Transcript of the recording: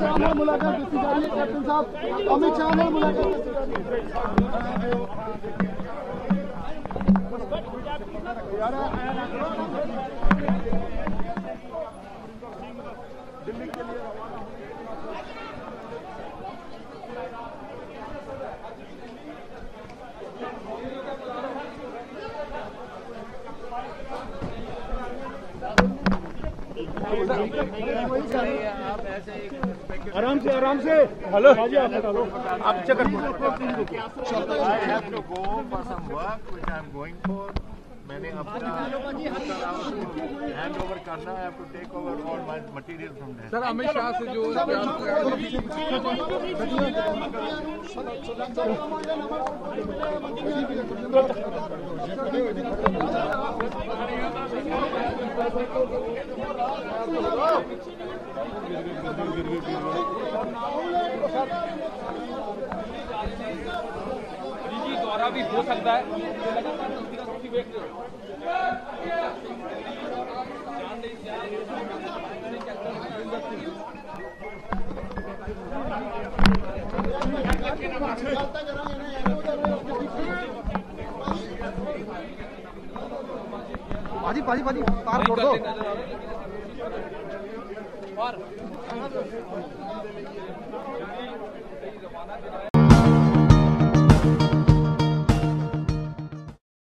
शाह ने मुलाकात की जा रही है कैप्टन साहब। अमित शाह ने मुलाकात आराम से आराम से हेलो आप चक्कर. मैंने हैंड ओवर करना है to take over all my material from there sir Amit Shah से जी दौरा भी हो सकता है। पाजी पाजी पाजी तार छोड़ दो। Bora.